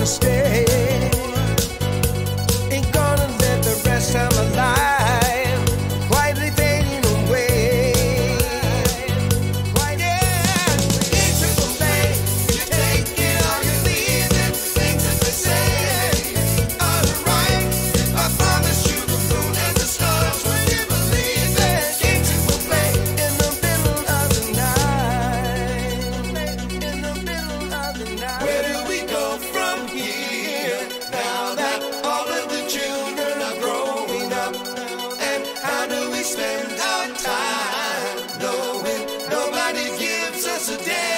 to stay. Today.